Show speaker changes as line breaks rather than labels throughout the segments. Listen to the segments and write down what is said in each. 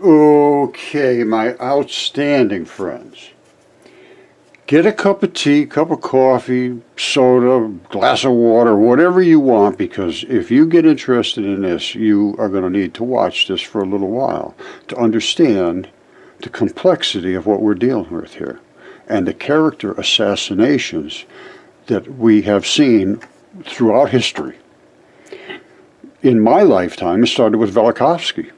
Okay, my outstanding friends. Get a cup of tea, cup of coffee, soda, glass of water, whatever you want, because if you get interested in this, you are going to need to watch this for a little while to understand the complexity of what we're dealing with here and the character assassinations that we have seen throughout history. In my lifetime, it started with Velikovsky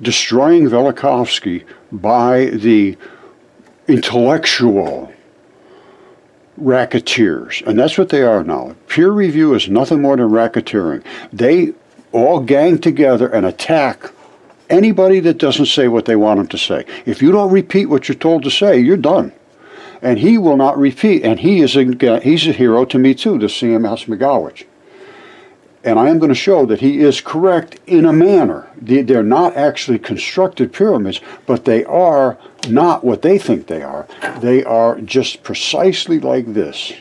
destroying Velikovsky by the intellectual racketeers. And that's what they are now. Peer review is nothing more than racketeering. They all gang together and attack anybody that doesn't say what they want them to say. If you don't repeat what you're told to say, you're done. And he will not repeat. And he is a, he's a hero to me too, the Sam Asmagowicz and I am going to show that he is correct in a manner. They're not actually constructed pyramids, but they are not what they think they are. They are just precisely like this.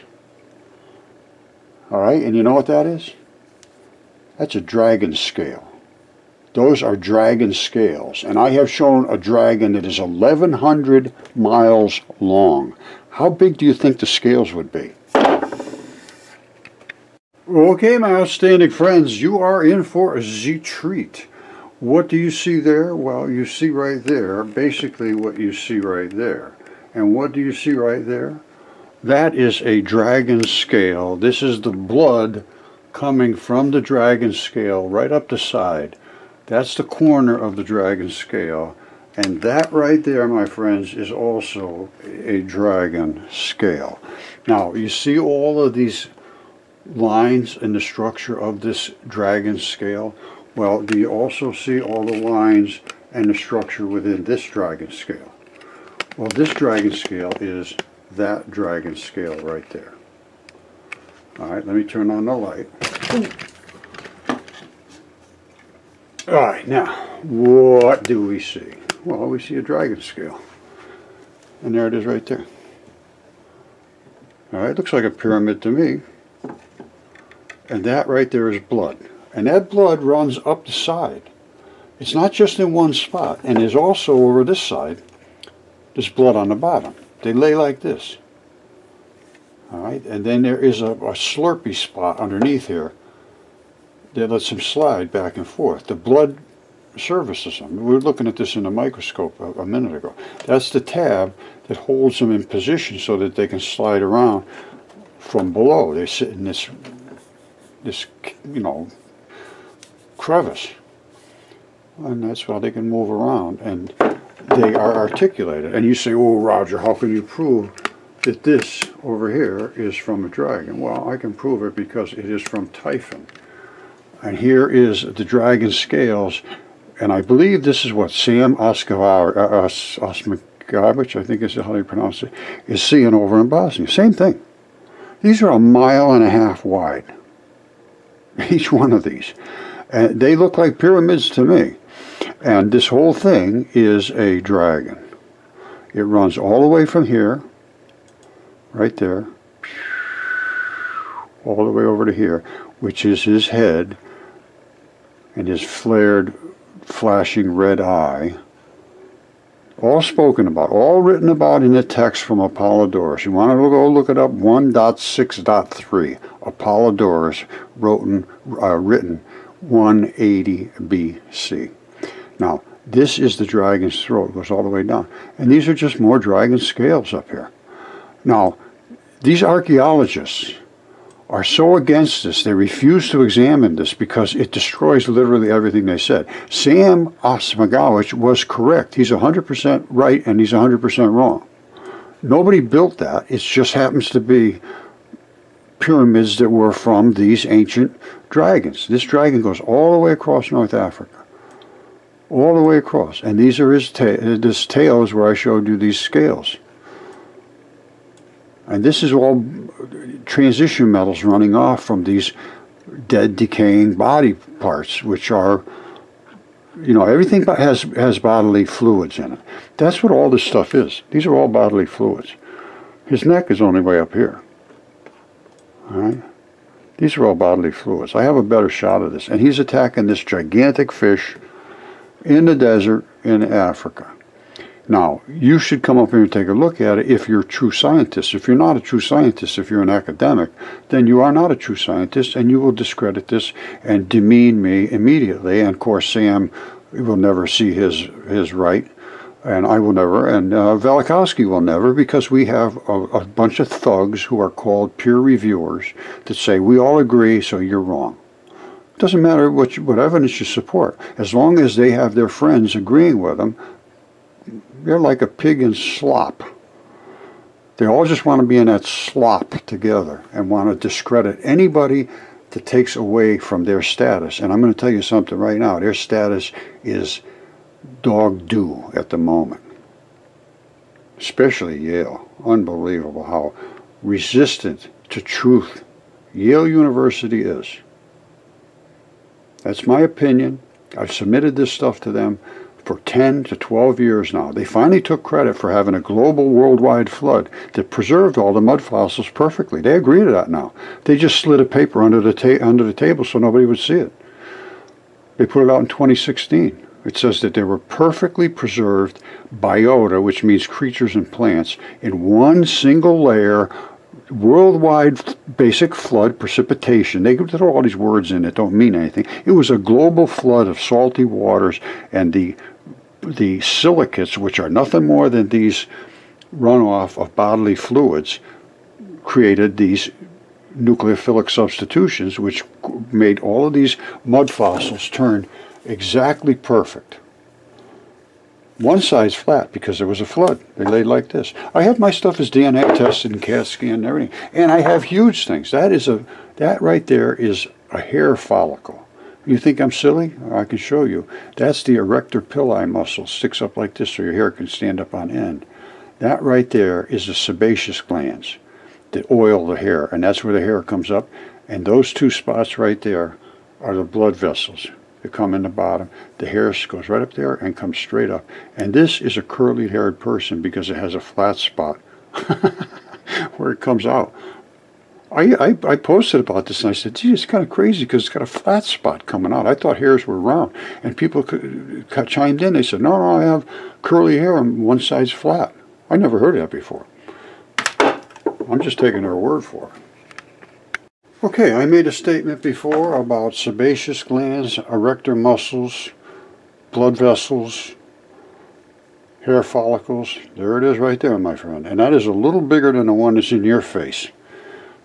All right, and you know what that is? That's a dragon scale. Those are dragon scales, and I have shown a dragon that is 1,100 miles long. How big do you think the scales would be? Okay, my outstanding friends, you are in for a treat. What do you see there? Well, you see right there, basically what you see right there. And what do you see right there? That is a dragon scale. This is the blood coming from the dragon scale right up the side. That's the corner of the dragon scale. And that right there, my friends, is also a dragon scale. Now, you see all of these lines in the structure of this dragon scale? Well, do you also see all the lines and the structure within this dragon scale? Well, this dragon scale is that dragon scale right there. All right, let me turn on the light. All right, now, what do we see? Well, we see a dragon scale. And there it is right there. All right, looks like a pyramid to me. And that right there is blood. And that blood runs up the side. It's not just in one spot. And there's also over this side, there's blood on the bottom. They lay like this. All right, and then there is a, a slurpy spot underneath here that lets them slide back and forth. The blood services them. We were looking at this in a microscope a, a minute ago. That's the tab that holds them in position so that they can slide around from below. They sit in this this, you know, crevice. And that's why they can move around and they are articulated. And you say, oh, Roger, how can you prove that this over here is from a dragon? Well, I can prove it because it is from Typhon. And here is the dragon scales. And I believe this is what Sam uh, Osmagowicz, I think is how you pronounce it, is seeing over in Bosnia. Same thing. These are a mile and a half wide. each one of these. And they look like pyramids to me. And this whole thing is a dragon. It runs all the way from here, right there, all the way over to here, which is his head and his flared, flashing red eye all spoken about, all written about in the text from Apollodorus. You want to go look it up, 1.6.3. Apollodorus wrote, uh, written 180 BC. Now, this is the dragon's throat, it goes all the way down. And these are just more dragon scales up here. Now, these archaeologists, are so against this, they refuse to examine this because it destroys literally everything they said. Sam Osmagowicz was correct. He's 100% right and he's 100% wrong. Nobody built that. It just happens to be pyramids that were from these ancient dragons. This dragon goes all the way across North Africa. All the way across. And these are his ta this tail is where I showed you these scales. And this is all transition metals running off from these dead, decaying body parts, which are, you know, everything has, has bodily fluids in it. That's what all this stuff is. These are all bodily fluids. His neck is only way up here. All right? These are all bodily fluids. I have a better shot of this. And he's attacking this gigantic fish in the desert in Africa. Now, you should come up here and take a look at it if you're a true scientist. If you're not a true scientist, if you're an academic, then you are not a true scientist and you will discredit this and demean me immediately. And of course, Sam will never see his, his right and I will never, and uh, Velikovsky will never, because we have a, a, bunch of thugs who are called peer reviewers that say, we all agree, so you're wrong. It doesn't matter what, you, what evidence you support. As long as they have their friends agreeing with them, they're like a pig in slop. They all just want to be in that slop together and want to discredit anybody that takes away from their status. And I'm going to tell you something right now. Their status is dog do at the moment. Especially Yale. Unbelievable how resistant to truth Yale University is. That's my opinion. I've submitted this stuff to them for 10 to 12 years now. They finally took credit for having a global worldwide flood that preserved all the mud fossils perfectly. They agree to that now. They just slid a paper under the, under the table so nobody would see it. They put it out in 2016. It says that they were perfectly preserved biota, which means creatures and plants, in one single layer worldwide basic flood precipitation. They throw all these words in that don't mean anything. It was a global flood of salty waters and the the silicates, which are nothing more than these runoff of bodily fluids, created these nucleophilic substitutions, which made all of these mud fossils turn exactly perfect. One side's flat because there was a flood. They laid like this. I have my stuff as DNA tested and CAT scan and everything. And I have huge things. That is a that right there is a hair follicle. You think I'm silly? I can show you. That's the erector pili muscle. Sticks up like this so your hair can stand up on end. That right there is the sebaceous glands that oil the hair. And that's where the hair comes up. And those two spots right there are the blood vessels that come in the bottom. The hair goes right up there and comes straight up. And this is a curly haired person because it has a flat spot where it comes out. I, I, I, posted about this and I said, gee, it's kind of crazy because it's got a flat spot coming out. I thought hairs were round. And people could, chimed in. They said, no, no, I have curly hair and one side's flat. I never heard of that before. I'm just taking their word for it. Okay, I made a statement before about sebaceous glands, erector muscles, blood vessels, hair follicles. There it is right there, my friend. And that is a little bigger than the one that's in your face.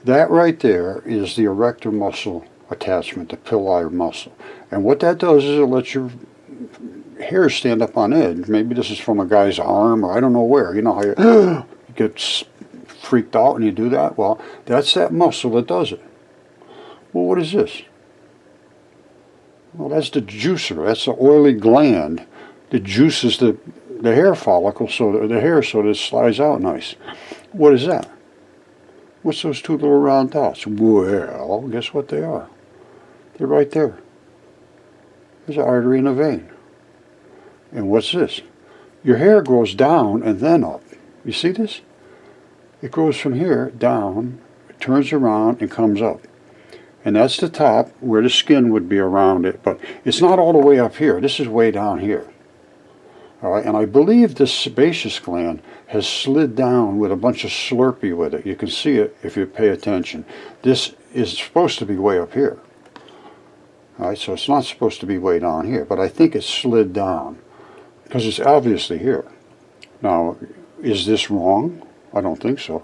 That right there is the erector muscle attachment, the pili muscle. And what that does is it lets your hair stand up on edge. Maybe this is from a guy's arm or I don't know where. You know how you get freaked out when you do that? Well, that's that muscle that does it. Well, what is this? Well, that's the juicer. That's the oily gland that juices the, the hair follicle, so the hair so that it slides out nice. What is that? What's those two little round dots? Well, guess what they are? They're right there. There's an artery and a vein. And what's this? Your hair grows down and then up. You see this? It grows from here down, turns around and comes up and that's the top where the skin would be around it but it's not all the way up here this is way down here all right and I believe this sebaceous gland has slid down with a bunch of slurpy with it. You can see it if you pay attention. This is supposed to be way up here. All right so it's not supposed to be way down here but I think it slid down because it's obviously here. Now is this wrong? I don't think so.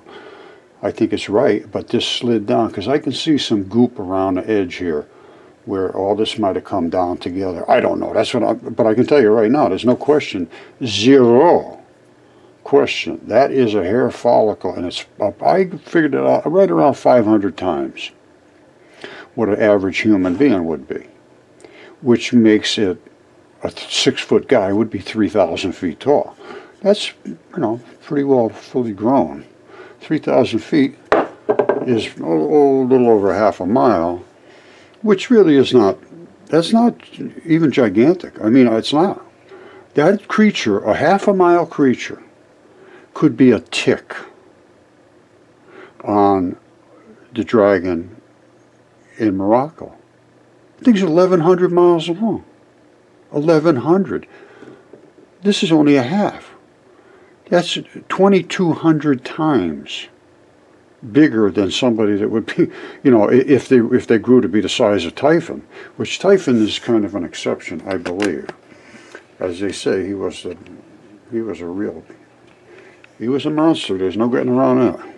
I think it's right, but this slid down because I can see some goop around the edge here where all this might have come down together. I don't know. That's what I, but I can tell you right now, there's no question, zero question. That is a hair follicle, and it's, I figured it out right around 500 times what an average human being would be, which makes it a six foot guy would be 3,000 feet tall. That's, you know, pretty well fully grown. 3,000 feet is a little over half a mile, which really is not, that's not even gigantic. I mean, it's not. That creature, a half a mile creature, could be a tick on the dragon in Morocco. Thing's 1,100 miles long. 1100. This is only a half. That's 2200 times bigger than somebody that would be, you know, if they if they grew to be the size of Typhon, which Typhon is kind of an exception, I believe. As they say, he was a he was a real he was a monster. There's no getting around that.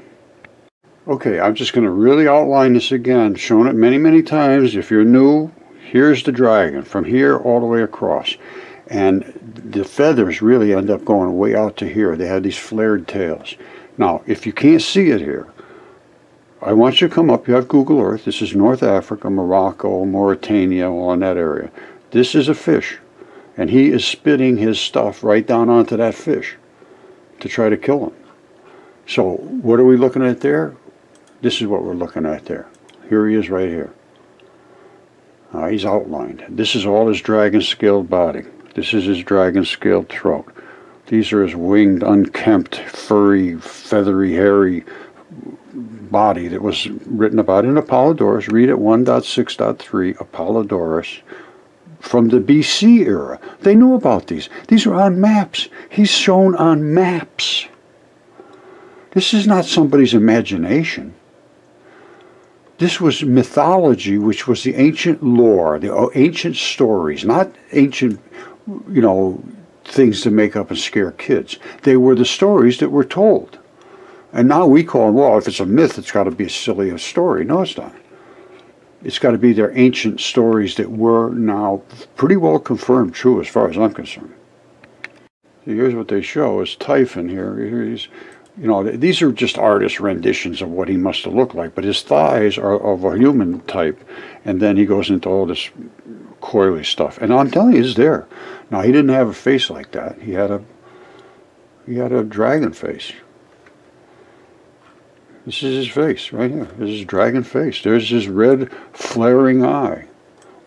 Okay, I'm just going to really outline this again, shown it many, many times. If you're new, here's the dragon from here all the way across. And the feathers really end up going way out to here. They have these flared tails. Now, if you can't see it here, I want you to come up. You have Google Earth. This is North Africa, Morocco, Mauritania, all in that area. This is a fish. And he is spitting his stuff right down onto that fish to try to kill him. So what are we looking at there? This is what we're looking at there. Here he is right here. Uh, he's outlined. This is all his dragon scaled body. This is his dragon scaled throat. These are his winged, unkempt, furry, feathery, hairy body that was written about in Apollodorus. Read it 1.6.3, Apollodorus, from the BC era. They knew about these. These are on maps. He's shown on maps. This is not somebody's imagination. This was mythology, which was the ancient lore, the uh, ancient stories, not ancient, you know, things to make up and scare kids. They were the stories that were told. And now we call well, if it's a myth, it's got to be a silly story. No, it's not. It's got to be their ancient stories that were now pretty well confirmed true as far as I'm concerned. So here's what they show is Typhon here. He's you know, these are just artist renditions of what he must have looked like, but his thighs are of a human type, and then he goes into all this coily stuff. And I'm telling you, it's there. Now, he didn't have a face like that. He had a, he had a dragon face. This is his face right here. This is dragon face. There's his red flaring eye.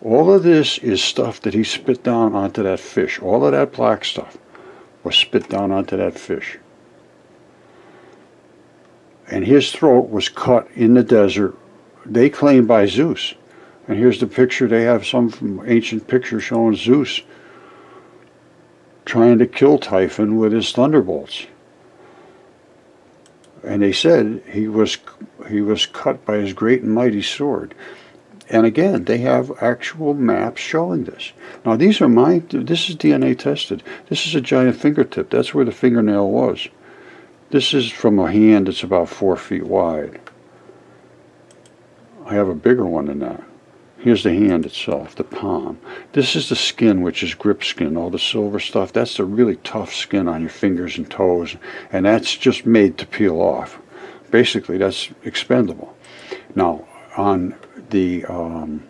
All of this is stuff that he spit down onto that fish. All of that black stuff was spit down onto that fish and his throat was cut in the desert. They claim by Zeus. And here's the picture. They have some ancient picture showing Zeus trying to kill Typhon with his thunderbolts. And they said he was he was cut by his great and mighty sword. And again, they have actual maps showing this. Now these are my this is DNA tested. This is a giant fingertip. That's where the fingernail was. This is from a hand that's about four feet wide. I have a bigger one than that. Here's the hand itself, the palm. This is the skin, which is grip skin, all the silver stuff. That's the really tough skin on your fingers and toes, and that's just made to peel off. Basically, that's expendable. Now, on the um,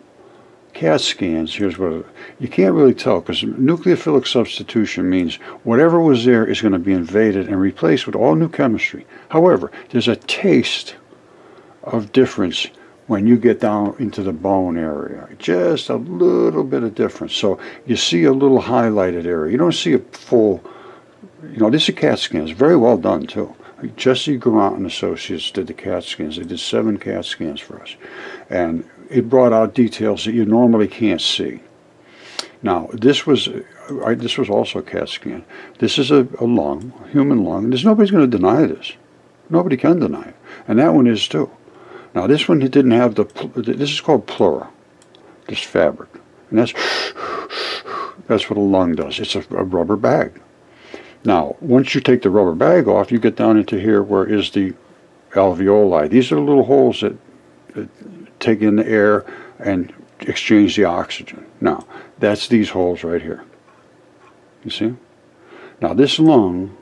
CAT scans, here's what you can't really tell because nucleophilic substitution means whatever was there is going to be invaded and replaced with all new chemistry. However, there's a taste of difference when you get down into the bone area. Just a little bit of difference. So you see a little highlighted area. You don't see a full, you know, this is a CAT scan. It's very well done too. Jesse Garant and Associates did the CAT scans. They did seven CAT scans for us. And it brought out details that you normally can't see. Now, this was I, this was also a CAT scan. This is a, a lung, human lung. There's nobody's going to deny this. Nobody can deny it, and that one is too. Now, this one didn't have the. This is called pleura, this fabric, and that's that's what a lung does. It's a, a rubber bag. Now, once you take the rubber bag off, you get down into here where is the alveoli. These are little holes that, that take in the air and exchange the oxygen. Now, that's these holes right here. You see? Now, this lung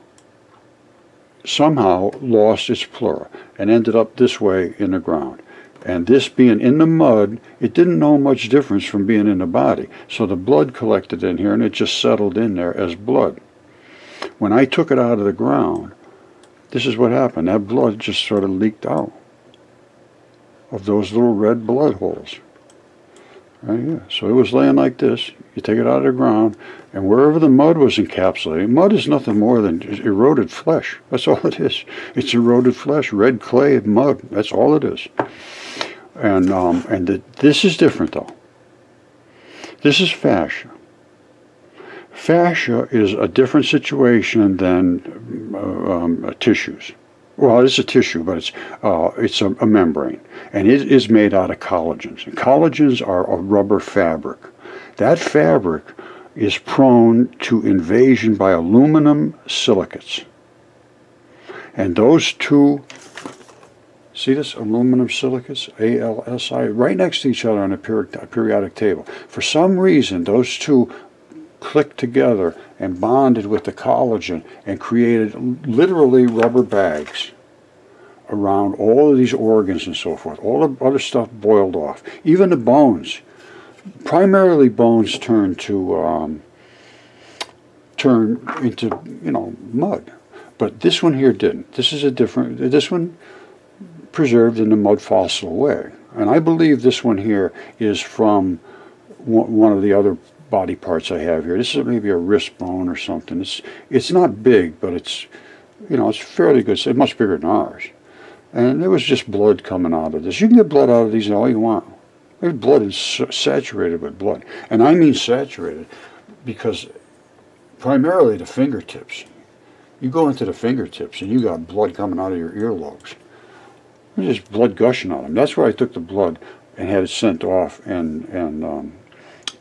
somehow lost its pleura and ended up this way in the ground. And this being in the mud, it didn't know much difference from being in the body. So the blood collected in here and it just settled in there as blood. When I took it out of the ground, this is what happened. That blood just sort of leaked out of those little red blood holes. Right here. So it was laying like this. You take it out of the ground, and wherever the mud was encapsulated, mud is nothing more than eroded flesh. That's all it is. It's eroded flesh, red clay, mud. That's all it is. And um, and the, this is different though. This is fascia. Fascia is a different situation than uh, um, tissues. Well, it's a tissue, but it's uh, it's a, a, membrane, and it is made out of collagens. And collagens are a rubber fabric. That fabric is prone to invasion by aluminum silicates. And those two, see this aluminum silicates, ALSI, right next to each other on a periodic table. For some reason, those two click together and bonded with the collagen and created literally rubber bags around all of these organs and so forth. All the other stuff boiled off. Even the bones. Primarily bones turn to um, turn into you know mud, but this one here didn't. This is a different. This one preserved in the mud fossil way, and I believe this one here is from one of the other body parts I have here. This is maybe a wrist bone or something. It's it's not big, but it's you know it's fairly good. It's much bigger than ours. And there was just blood coming out of this. You can get blood out of these all you want. There's blood is saturated with blood, and I mean saturated, because primarily the fingertips. You go into the fingertips and you got blood coming out of your earlobes. There's just blood gushing on them. That's where I took the blood and had it sent off and and um,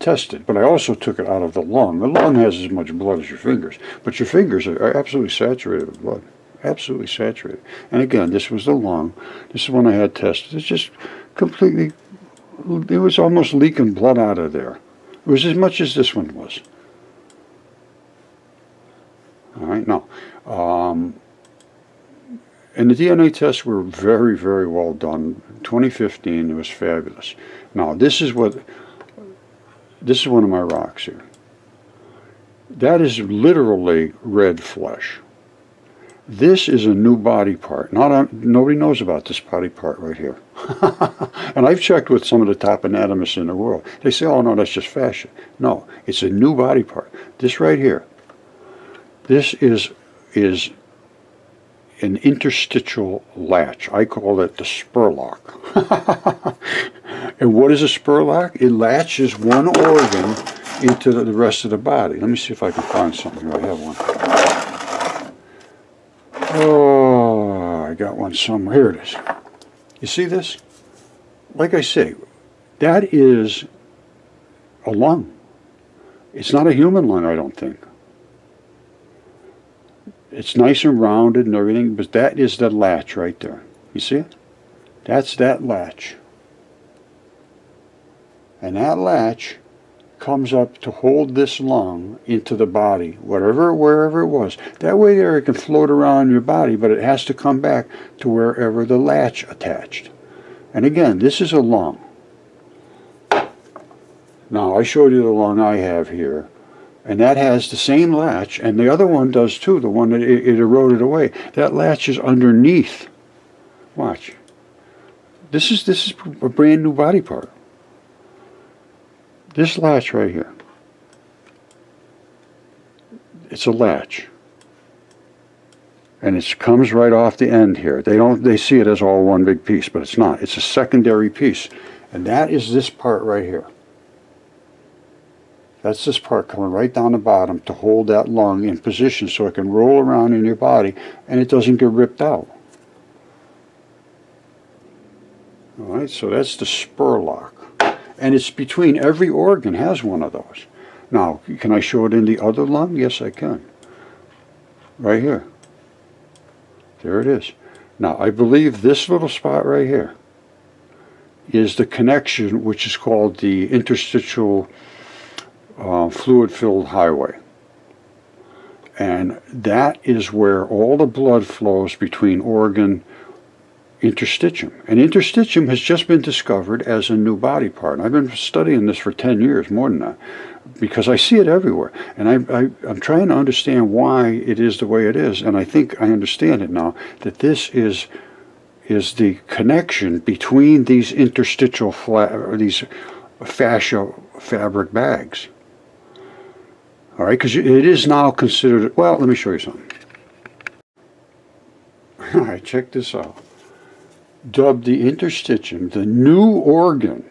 tested, but I also took it out of the lung. The lung has as much blood as your fingers, but your fingers are absolutely saturated with blood. Absolutely saturated. And again, this was the lung. This is one I had tested. It's just completely, it was almost leaking blood out of there. It was as much as this one was. All right, now, um, and the DNA tests were very, very well done. 2015, it was fabulous. Now, this is what this is one of my rocks here. That is literally red flesh. This is a new body part. Not a, nobody knows about this body part right here. and I've checked with some of the top anatomists in the world. They say, oh no, that's just fascia. No, it's a new body part. This right here. This is is an interstitial latch. I call it the spurlock. and what is a spurlock? It latches one organ into the rest of the body. Let me see if I can find something. I have one. Oh, I got one somewhere. Here it is. You see this? Like I say, that is a lung. It's not a human lung, I don't think. It's nice and rounded and everything, but that is the latch right there. You see it? That's that latch. And that latch comes up to hold this lung into the body, whatever, wherever it was. That way there it can float around your body, but it has to come back to wherever the latch attached. And again, this is a lung. Now, I showed you the lung I have here and that has the same latch, and the other one does too, the one that it, it eroded away. That latch is underneath. Watch. This is this is a brand new body part. This latch right here. It's a latch. And it comes right off the end here. They don't they see it as all one big piece, but it's not. It's a secondary piece. And that is this part right here. That's this part coming right down the bottom to hold that lung in position so it can roll around in your body and it doesn't get ripped out. Alright, so that's the spurlock. And it's between every organ has one of those. Now, can I show it in the other lung? Yes, I can. Right here. There it is. Now, I believe this little spot right here is the connection which is called the interstitial uh, fluid-filled highway. And that is where all the blood flows between organ interstitium. And interstitium has just been discovered as a new body part. And I've been studying this for 10 years, more than that, because I see it everywhere. And I, I'm trying to understand why it is the way it is. And I think I understand it now, that this is is the connection between these interstitial these fascia fabric bags. All right, because it is now considered, well, let me show you something. All right, check this out. Dubbed the interstitium, the new organ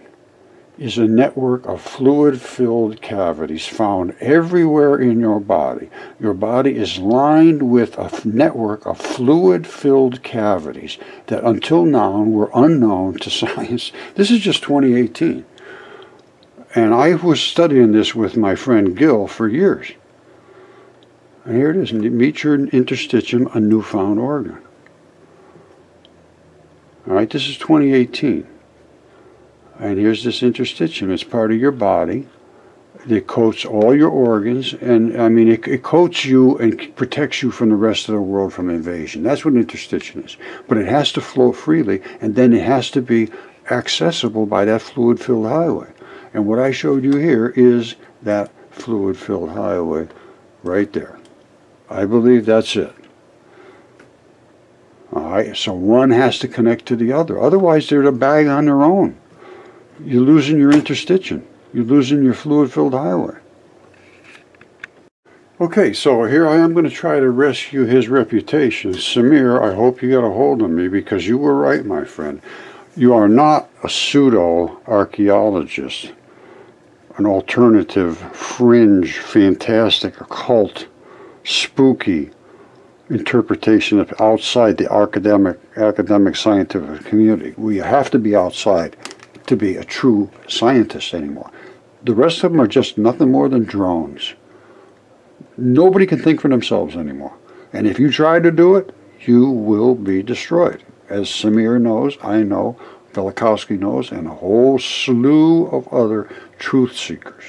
is a network of fluid-filled cavities found everywhere in your body. Your body is lined with a network of fluid-filled cavities that until now were unknown to science. This is just 2018. And I was studying this with my friend Gil for years. And here it is, meet your interstitium, a newfound organ. All right, this is 2018. And here's this interstitium. It's part of your body. It coats all your organs, and I mean, it, it coats you and protects you from the rest of the world from invasion. That's what interstitium is. But it has to flow freely, and then it has to be accessible by that fluid-filled highway. And what I showed you here is that fluid-filled highway right there. I believe that's it. All right, so one has to connect to the other. Otherwise, they're a bag on their own. You're losing your interstitium. You're losing your fluid-filled highway. Okay, so here I am going to try to rescue his reputation. Samir, I hope you got a hold of me because you were right, my friend. You are not a pseudo-archaeologist, an alternative, fringe, fantastic, occult, spooky interpretation of outside the academic, academic scientific community. We have to be outside to be a true scientist anymore. The rest of them are just nothing more than drones. Nobody can think for themselves anymore. And if you try to do it, you will be destroyed. As Samir knows, I know, Velikovsky knows, and a whole slew of other truth seekers.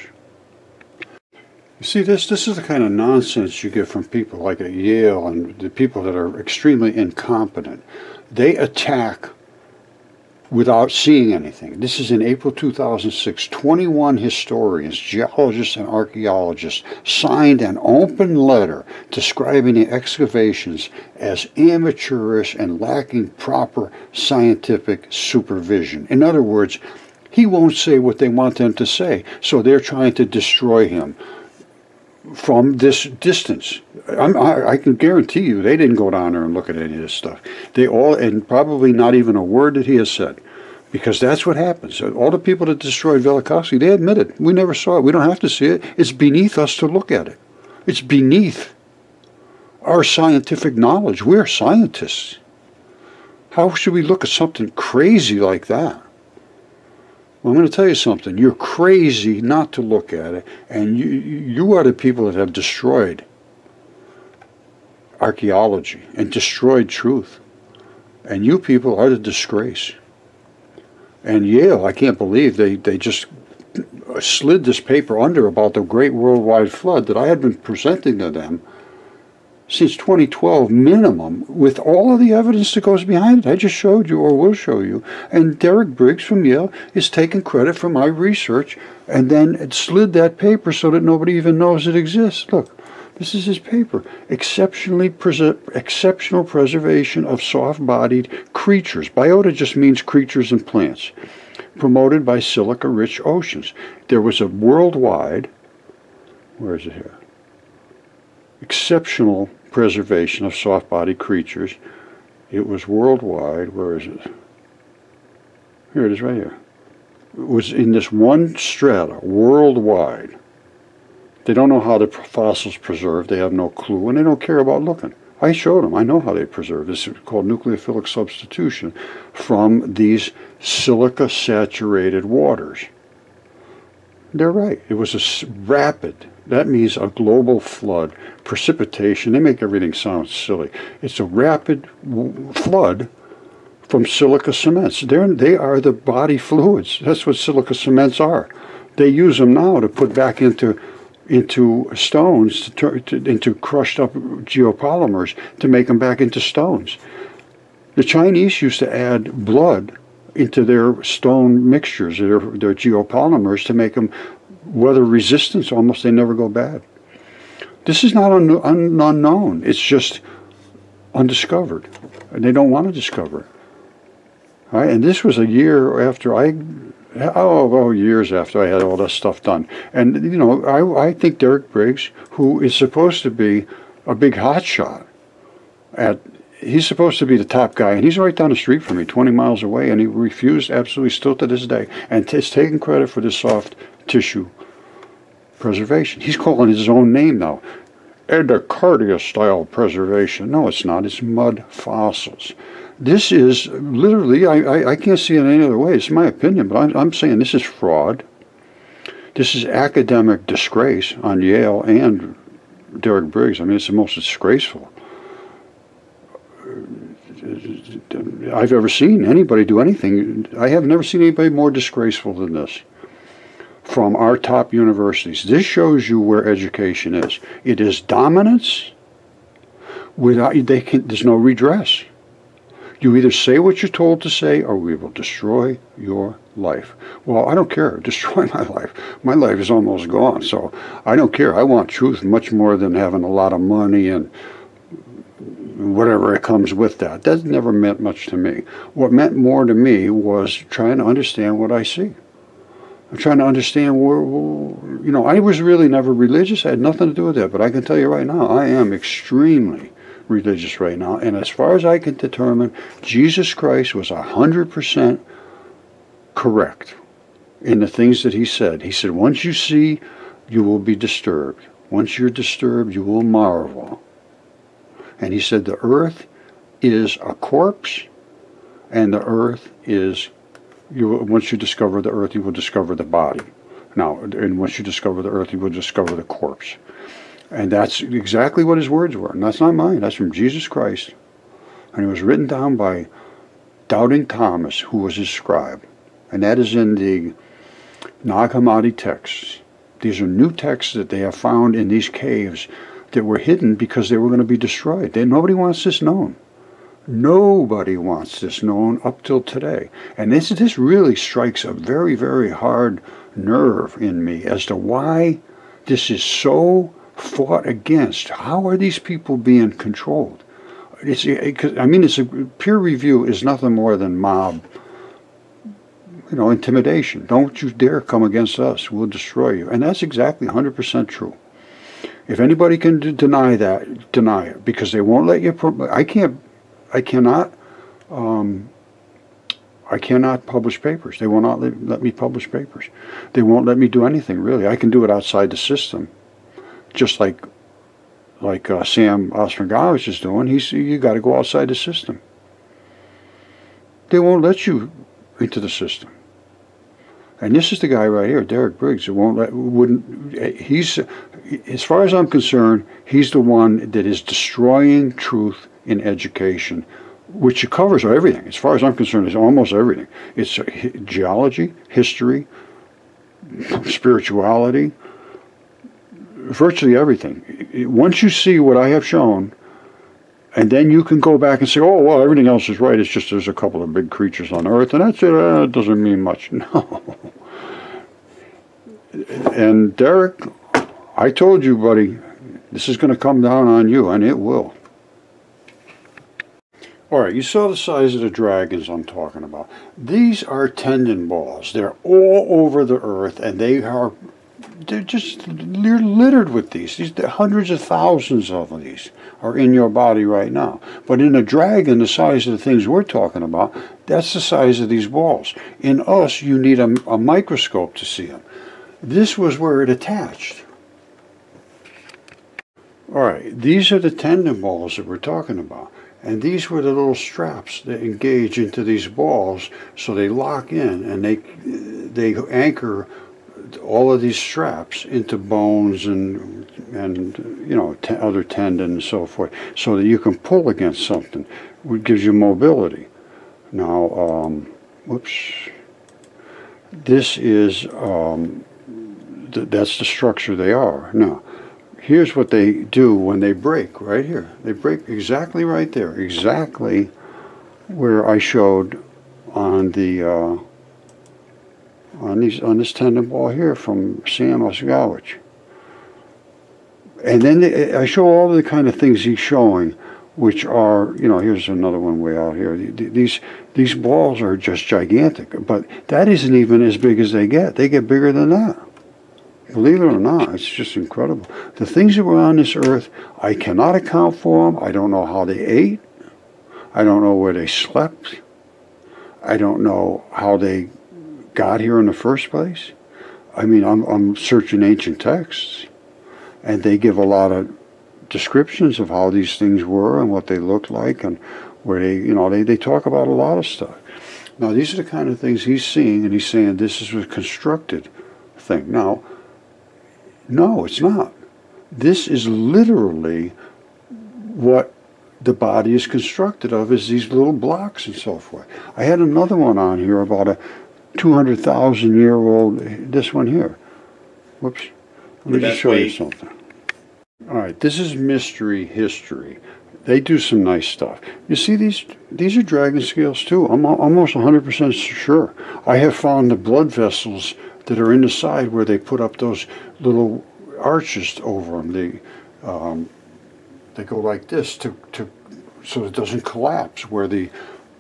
You see, this this is the kind of nonsense you get from people like at Yale and the people that are extremely incompetent. They attack without seeing anything. This is in April 2006. 21 historians, geologists, and archaeologists signed an open letter describing the excavations as amateurish and lacking proper scientific supervision. In other words, he won't say what they want them to say, so they're trying to destroy him from this distance. I, I can guarantee you they didn't go down there and look at any of this stuff. They all, and probably not even a word that he has said, because that's what happens. All the people that destroyed Velikovsky, they admitted, we never saw it. We don't have to see it. It's beneath us to look at it. It's beneath our scientific knowledge. We're scientists. How should we look at something crazy like that? Well, I'm going to tell you something. You're crazy not to look at it, and you, you are the people that have destroyed archaeology and destroyed truth. And you people are the disgrace. And Yale, I can't believe they, they just slid this paper under about the Great Worldwide Flood that I had been presenting to them since 2012 minimum with all of the evidence that goes behind it. I just showed you or will show you. And Derek Briggs from Yale is taking credit for my research and then slid that paper so that nobody even knows it exists. Look, this is his paper. Exceptionally pres- exceptional preservation of soft-bodied creatures. Biota just means creatures and plants. Promoted by silica-rich oceans. There was a worldwide, where is it here? Exceptional preservation of soft-bodied creatures. It was worldwide. Where is it? Here it is right here. It was in this one strata, worldwide. They don't know how the fossils preserved. They have no clue, and they don't care about looking. I showed them. I know how they preserve. This is called nucleophilic substitution from these silica-saturated waters. They're right. It was a rapid that means a global flood, precipitation. They make everything sound silly. It's a rapid flood from silica cements. They're, they are the body fluids. That's what silica cements are. They use them now to put back into into stones, to, to, into crushed up geopolymers to make them back into stones. The Chinese used to add blood into their stone mixtures, their, their geopolymers, to make them weather resistance, almost they never go bad. This is not un, un, unknown. It's just undiscovered. And they don't want to discover it. Right? And this was a year after I, oh, oh, years after I had all that stuff done. And, you know, I, I think Derek Briggs, who is supposed to be a big hotshot at he's supposed to be the top guy, and he's right down the street from me, 20 miles away, and he refused absolutely still to this day, and is taking credit for this soft tissue preservation. He's calling his own name now. Ediacara style preservation. No, it's not. It's mud fossils. This is literally, I, I, I can't see it any other way. It's my opinion, but I'm, I'm saying this is fraud. This is academic disgrace on Yale and Derek Briggs. I mean, it's the most disgraceful I've ever seen anybody do anything. I have never seen anybody more disgraceful than this from our top universities. This shows you where education is. It is dominance without they can, there's no redress. You either say what you're told to say or we will destroy your life. Well, I don't care. Destroy my life. My life is almost gone, so I don't care. I want truth much more than having a lot of money and whatever it comes with that. That never meant much to me. What meant more to me was trying to understand what I see. I'm trying to understand where, you know, I was really never religious. I had nothing to do with that. But I can tell you right now, I am extremely religious right now. And as far as I can determine, Jesus Christ was 100% correct in the things that he said. He said, once you see, you will be disturbed. Once you're disturbed, you will marvel. And he said the earth is a corpse and the earth is, you once you discover the earth, you will discover the body. Now, and once you discover the earth, you will discover the corpse. And that's exactly what his words were. And that's not mine. That's from Jesus Christ. And it was written down by Doubting Thomas, who was his scribe. And that is in the Nag Hammadi texts. These are new texts that they have found in these caves that were hidden because they were going to be destroyed. They, nobody wants this known. Nobody wants this known up till today. And this, this really strikes a very, very hard nerve in me as to why this is so fought against. How are these people being controlled? It's, it, I mean, it's a, peer review is nothing more than mob, you know, intimidation. Don't you dare come against us. We'll destroy you. And that's exactly 100% true. If anybody can deny that, deny it because they won't let you. I can't. I cannot. Um, I cannot publish papers. They will not let, let me publish papers. They won't let me do anything really. I can do it outside the system, just like like uh, Sam Osmagowicz is doing. He's you got to go outside the system. They won't let you into the system. And this is the guy right here, Derek Briggs, who won't let, wouldn't, he's, as far as I'm concerned, he's the one that is destroying truth in education, which covers everything. As far as I'm concerned, it's almost everything. It's geology, history, spirituality, virtually everything. Once you see what I have shown, and then you can go back and say, oh, well, everything else is right. It's just there's a couple of big creatures on Earth, and that's. Uh, it doesn't mean much. No. And Derek, I told you, buddy, this is going to come down on you, and it will. All right, you saw the size of the dragons I'm talking about. These are tendon balls. They're all over the earth, and they are they're just they're littered with these. These hundreds of thousands of these are in your body right now. But in a dragon, the size of the things we're talking about, that's the size of these balls. In us, you need a, a microscope to see them. This was where it attached. All right, these are the tendon balls that we're talking about. And these were the little straps that engage into these balls so they lock in and they, they anchor all of these straps into bones and, and you know, other tendons and so forth so that you can pull against something, which gives you mobility. Now, um, whoops, this is um, th that's the structure they are. Now, here's what they do when they break, right here. They break exactly right there, exactly where I showed on the uh, on these on this tendon ball here from Sam Osgowich. And then they, I show all the kind of things he's showing, which are, you know, here's another one way out here. These these balls are just gigantic, but that isn't even as big as they get. They get bigger than that. Believe it or not, it's just incredible. The things that were on this earth, I cannot account for them. I don't know how they ate. I don't know where they slept. I don't know how they got here in the first place. I mean, I'm, I'm searching ancient texts, and they give a lot of descriptions of how these things were and what they looked like and where they, you know, they, they talk about a lot of stuff. Now, these are the kind of things he's seeing, and he's saying this is a constructed thing. Now, no, it's not. This is literally what the body is constructed of is these little blocks and so forth. I had another one on here about a 200,000 year old, this one here. Whoops. Let me just show you something. All right, this is mystery history. They do some nice stuff. You see these these are dragon scales too. I'm almost 100% sure. I have found the blood vessels that are in the side where they put up those little arches over them. They um, they go like this to, to so it doesn't collapse where the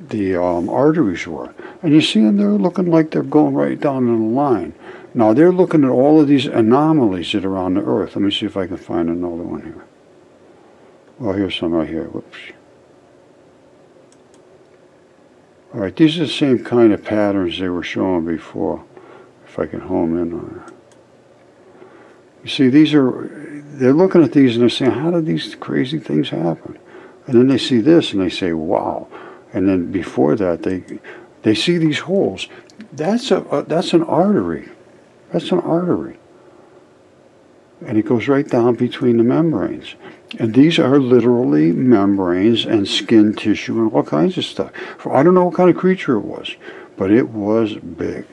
the um, arteries were. And you see them, they're looking like they're going right down in a line. Now they're looking at all of these anomalies that are on the earth. Let me see if I can find another one here. Well, here's some right here. Whoops. All right, these are the same kind of patterns they were showing before. If I can home in on it. You see, these are, they're looking at these and they're saying, how did these crazy things happen? And then they see this and they say, wow. And then before that, they, they see these holes. That's, a, a that's an artery. That's an artery. And it goes right down between the membranes. And these are literally membranes and skin tissue and all kinds of stuff. I don't know what kind of creature it was, but it was big.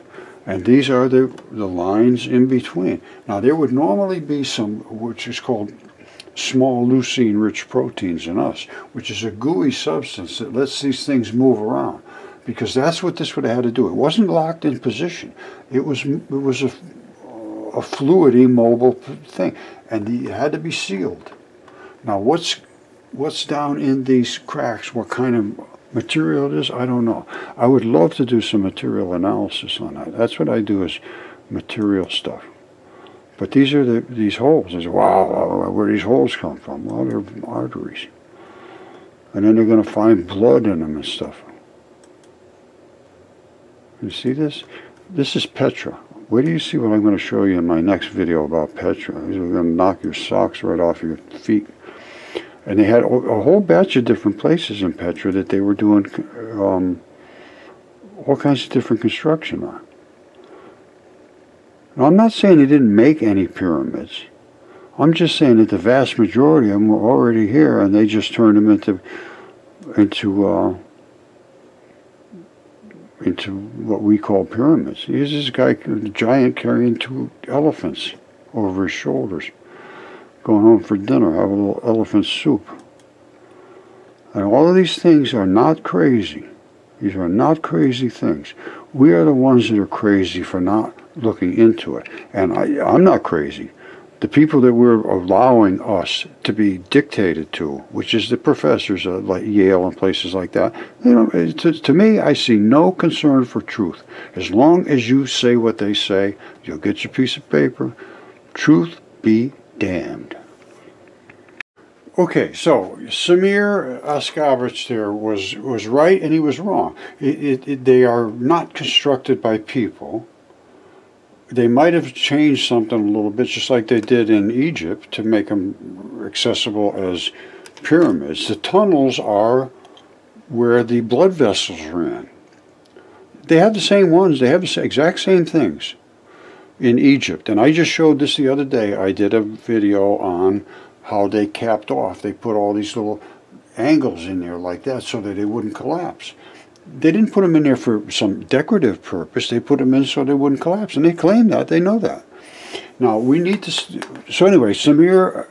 And these are the, the lines in between. Now there would normally be some, which is called small leucine-rich proteins in us, which is a gooey substance that lets these things move around. Because that's what this would have had to do. It wasn't locked in position. It was, it was a, a fluidy, mobile thing. And the, it had to be sealed. Now what's, what's down in these cracks, what kind of material it is, I don't know. I would love to do some material analysis on that. That's what I do is material stuff. But these are the, these holes. Is wow, where these holes come from? Well, they're arteries. And then they're going to find blood in them and stuff. You see this? This is Petra. Where do you see what I'm going to show you in my next video about Petra? We're going to knock your socks right off your feet. And they had a whole batch of different places in Petra that they were doing um, all kinds of different construction on. Now, I'm not saying they didn't make any pyramids. I'm just saying that the vast majority of them were already here, and they just turned them into into uh, into what we call pyramids. Here's this guy, a giant, carrying two elephants over his shoulders going home for dinner, have a little elephant soup. And all of these things are not crazy. These are not crazy things. We are the ones that are crazy for not looking into it. And I, I'm not crazy. The people that we're allowing us to be dictated to, which is the professors at like Yale and places like that, you know, to, to me, I see no concern for truth. As long as you say what they say, you'll get your piece of paper. Truth be damned. Okay, so Samir Askabich there was, was right and he was wrong. It, it, it, they are not constructed by people. They might have changed something a little bit, just like they did in Egypt, to make them accessible as pyramids. The tunnels are where the blood vessels ran. They have the same ones. They have the exact same things in Egypt. And I just showed this the other day. I did a video on how they capped off. They put all these little angles in there like that so that they wouldn't collapse. They didn't put them in there for some decorative purpose. They put them in so they wouldn't collapse. And they claim that. They know that. Now, we need to... So anyway, Samir uh,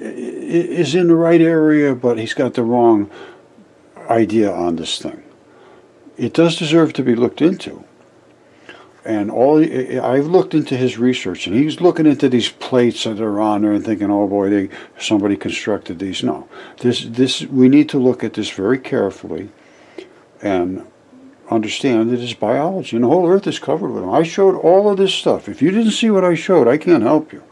is in the right area, but he's got the wrong idea on this thing. It does deserve to be looked into and all I've looked into his research, and he's looking into these plates that are on there and thinking, "Oh boy, they somebody constructed these." No, this this we need to look at this very carefully, and understand that it's biology, and the whole Earth is covered with them. I showed all of this stuff. If you didn't see what I showed, I can't help you.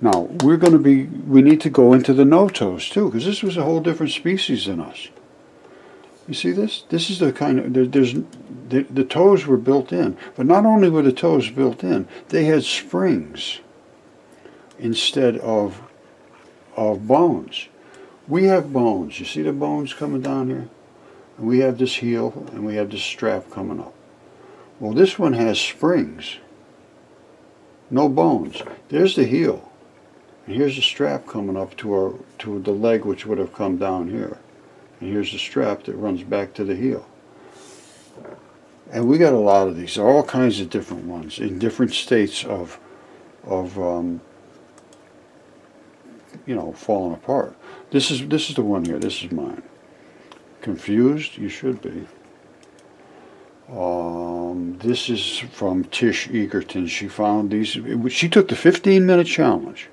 Now we're going to be we need to go into the notoes too, because this was a whole different species than us. You see this? This is the kind of there, there's the, the toes were built in, but not only were the toes built in, they had springs instead of of bones. We have bones. You see the bones coming down here? And we have this heel and we have this strap coming up. Well, this one has springs. No bones. There's the heel. And here's the strap coming up to our to the leg which would have come down here. And here's the strap that runs back to the heel. And we got a lot of these, all kinds of different ones in different states of of um, you know falling apart. This is this is the one here. This is mine. Confused? You should be. Um, this is from Tish Egerton. She found these. She took the 15 minute challenge,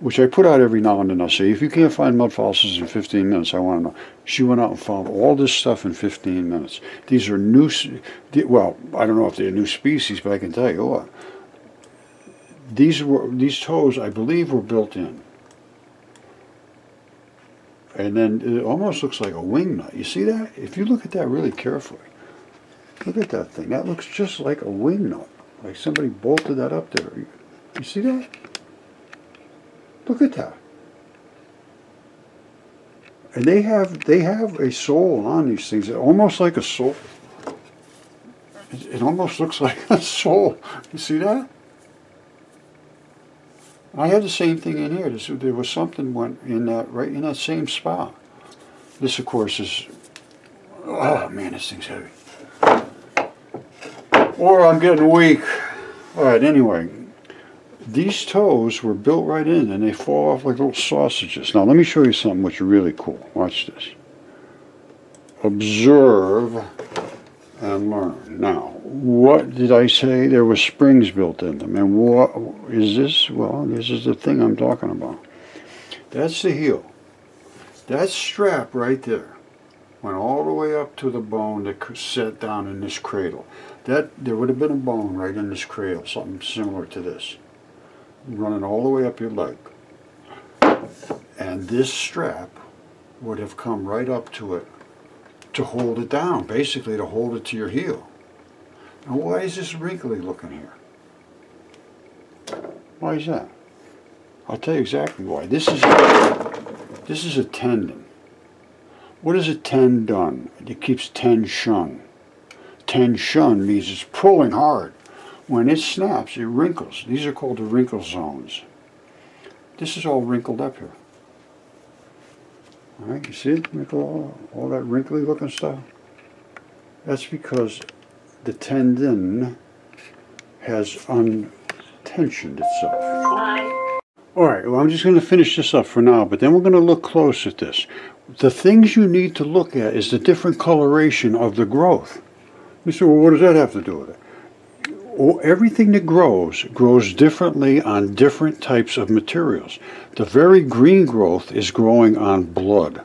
which I put out every now and then. I'll say, if you can't find mud fossils in 15 minutes, I want to know. She went out and found all this stuff in 15 minutes. These are new, well, I don't know if they're new species, but I can tell you what. These were these toes, I believe, were built in. And then it almost looks like a wing nut. You see that? If you look at that really carefully, look at that thing. That looks just like a wing nut. Like somebody bolted that up there. You see that? Look at that. And they have they have a soul on these things, almost like a soul. It, it almost looks like a soul. You see that? I had the same thing in here. there was something went in that right in that same spot. This, of course, is oh man, this thing's heavy. Or I'm getting weak. All right. Anyway, these toes were built right in, and they fall off like little sausages. Now let me show you something which is really cool. Watch this. Observe and learn. Now, what did I say? There were springs built in them. And what is this? Well, this is the thing I'm talking about. That's the heel. That strap right there went all the way up to the bone that sat down in this cradle. That There would have been a bone right in this cradle, something similar to this, running all the way up your leg. And this strap would have come right up to it to hold it down, basically to hold it to your heel. Now why is this wrinkly looking here? Why is that? I'll tell you exactly why. This is this is a tendon. What is a tendon? It keeps tension. Tension means it's pulling hard. When it snaps, it wrinkles. These are called the wrinkle zones. This is all wrinkled up here. All right, you see it? All, all that wrinkly looking stuff? That's because the tendon has untensioned itself. All right, well, I'm just going to finish this up for now, but then we're going to look close at this. The things you need to look at is the different coloration of the growth. You say, well, what does that have to do with it? Everything that grows grows differently on different types of materials. The very green growth is growing on blood.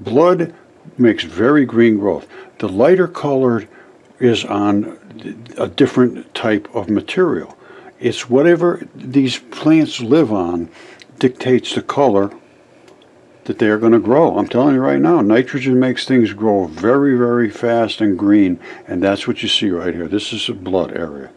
Blood makes very green growth. The lighter colored is on a different type of material. It's whatever these plants live on dictates the color that they are going to grow. I'm telling you right now, nitrogen makes things grow very, very fast and green, and that's what you see right here. This is a blood area.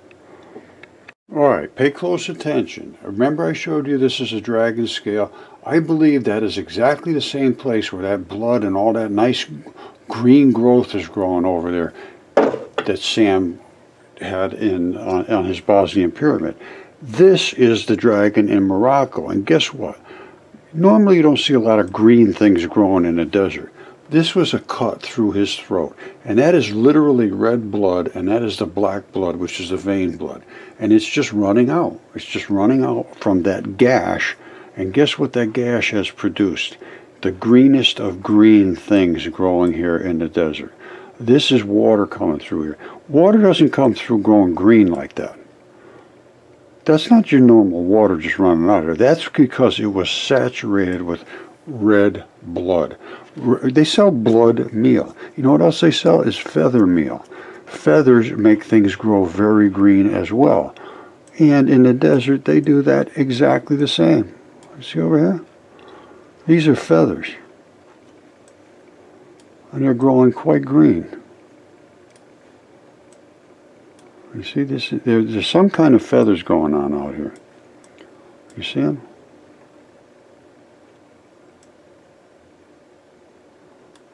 All right, pay close attention. Remember I showed you this is a dragon scale. I believe that is exactly the same place where that blood and all that nice green growth is growing over there that Sam had in on, on his Bosnian pyramid. This is the dragon in Morocco, and guess what? Normally you don't see a lot of green things growing in a desert. This was a cut through his throat, and that is literally red blood, and that is the black blood, which is the vein blood. And it's just running out. It's just running out from that gash, and guess what that gash has produced? The greenest of green things growing here in the desert. This is water coming through here. Water doesn't come through growing green like that. That's not your normal water just running out of there. That's because it was saturated with red blood. They sell blood meal. You know what else they sell is feather meal. Feathers make things grow very green as well. And in the desert, they do that exactly the same. See over here? These are feathers. And they're growing quite green. You see this? There, there's some kind of feathers going on out here. You see them?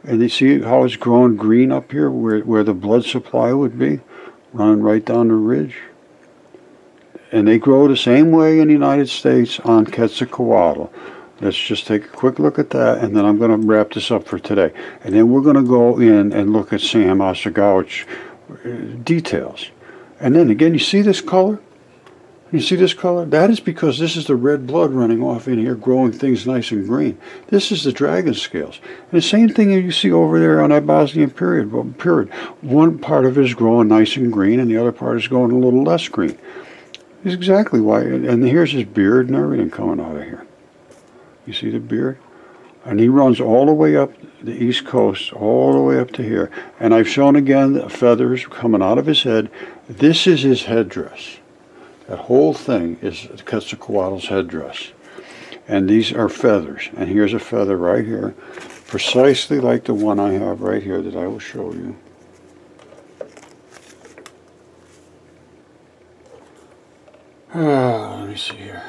And you see how it's growing green up here where, where the blood supply would be? Running right down the ridge. And they grow the same way in the United States on Quetzalcoatl. Let's just take a quick look at that, and then I'm going to wrap this up for today. And then we're going to go in and look at Sam Osmanagić's uh, details. And then again, you see this color? You see this color? That is because this is the red blood running off in here, growing things nice and green. This is the dragon scales. And the same thing you see over there on that Bosnian period. period. One part of it is growing nice and green, and the other part is going a little less green. Is exactly why. And here's his beard and everything coming out of here. You see the beard? And he runs all the way up the east coast, all the way up to here. And I've shown again the feathers coming out of his head. This is his headdress. That whole thing is Quetzalcoatl's headdress. And these are feathers. And here's a feather right here, precisely like the one I have right here that I will show you. Ah, let me see here.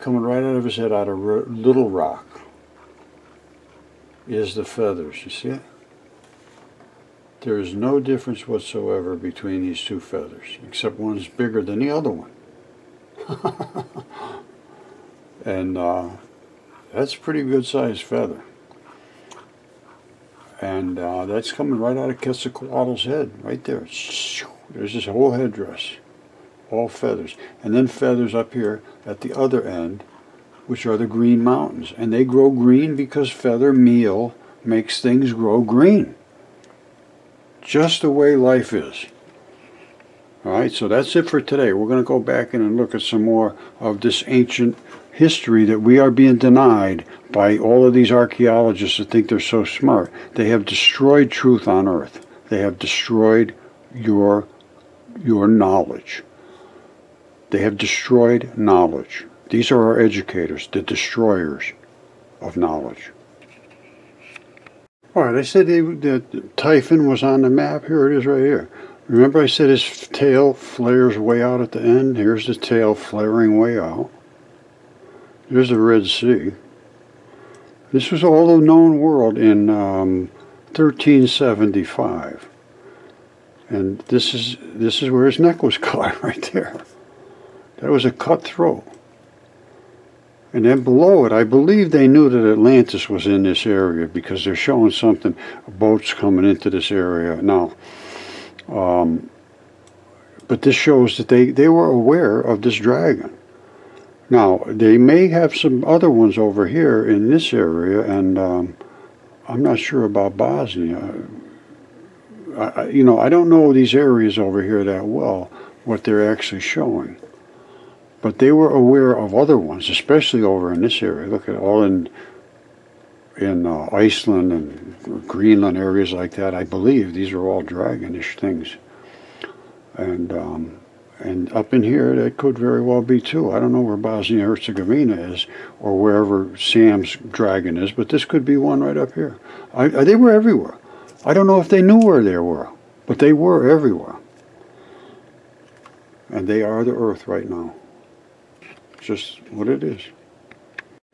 Coming right out of his head, out of Little Rock, is the feathers. You see it? There is no difference whatsoever between these two feathers, except one's bigger than the other one. and uh, that's a pretty good sized feather. And uh, that's coming right out of Quetzalcoatl's head, right there. There's his whole headdress all feathers. And then feathers up here at the other end, which are the green mountains. And they grow green because feather meal makes things grow green. Just the way life is. Alright, so that's it for today. We're going to go back in and look at some more of this ancient history that we are being denied by all of these archaeologists that think they're so smart. They have destroyed truth on earth. They have destroyed your your knowledge. They have destroyed knowledge. These are our educators, the destroyers of knowledge. All right, I said that Typhon was on the map. Here it is right here. Remember I said his tail flares way out at the end? Here's the tail flaring way out. There's the Red Sea. This was all the known world in um, 1375. And this is this is where his neck was cut right there. That was a cut throat. And then below it, I believe they knew that Atlantis was in this area because they're showing something, boats coming into this area now. Um, but this shows that they, they were aware of this dragon. Now, they may have some other ones over here in this area, and um, I'm not sure about Bosnia. I, you know, I don't know these areas over here that well, what they're actually showing. But they were aware of other ones, especially over in this area. Look at all in in uh, Iceland and Greenland areas like that. I believe these are all dragonish things. And um, and up in here, that could very well be too. I don't know where Bosnia Herzegovina is or wherever Sam's dragon is, but this could be one right up here. I, I, they were everywhere. I don't know if they knew where they were, but they were everywhere. And they are the earth right now just what it is.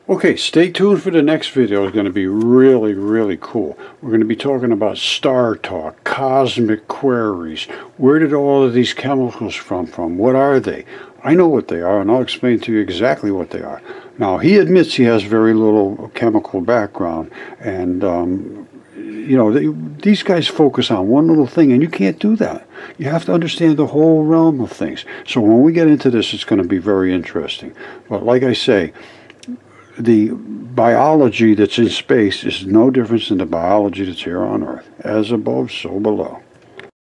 Okay, stay tuned for the next video. It's going to be really, really cool. We're going to be talking about star talk, cosmic queries. Where did all of these chemicals come from? What are they? I know what they are, and I'll explain to you exactly what they are. Now, he admits he has very little chemical background, and um, you know, they, these guys focus on one little thing, and you can't do that. You have to understand the whole realm of things. So when we get into this, it's going to be very interesting. But like I say, the biology that's in space is no different than the biology that's here on Earth. As above, so below.